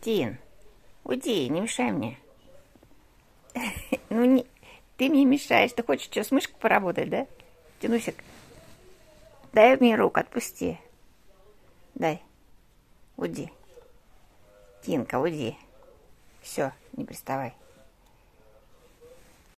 Тин, уйди, не мешай мне. Ну, не, ты мне мешаешь. Ты хочешь что, с мышкой поработать, да? Тянусик, дай мне руку, отпусти. Дай. Уйди. Тинка, уйди. Все, не приставай.